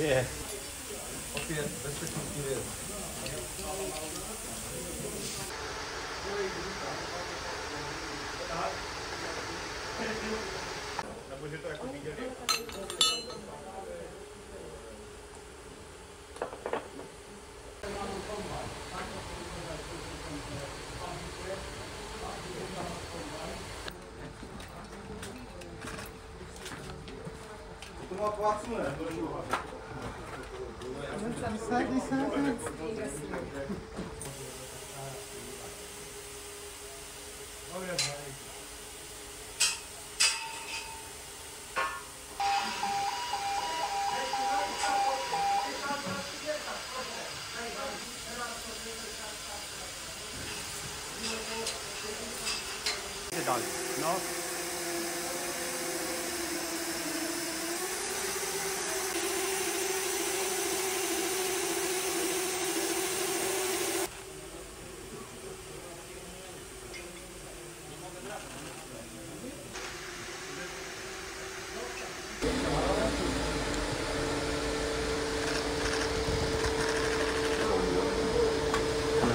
예. 어떻게 몇백 킬로에 To má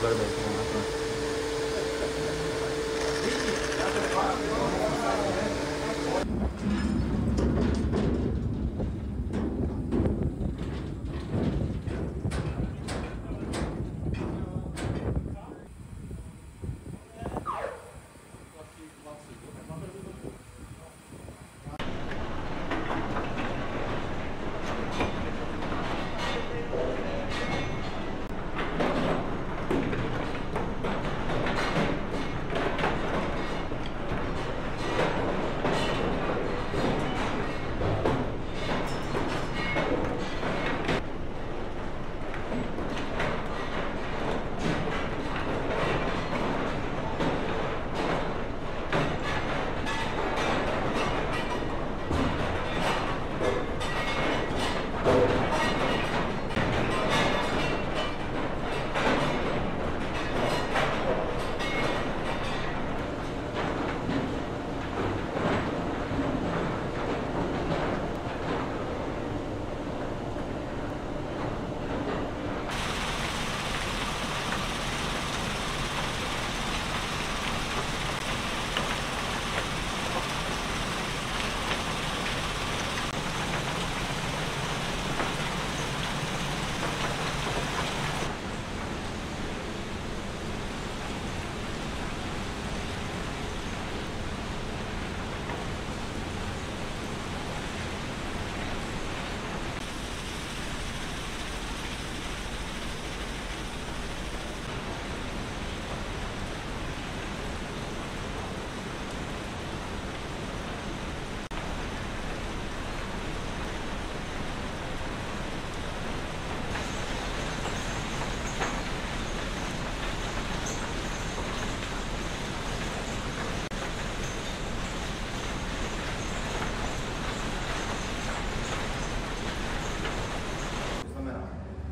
Thank you.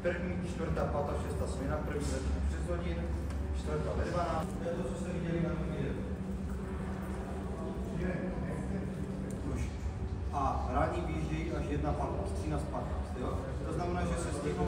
První, čtvrtá, pátá, šestá směna, první ve 6 hodin, čtvrtá ve 12. To je to, co jste viděli na tom videu. A ráni výjíždějí až 1.15, 13.15, jo? To znamená, že se stihnou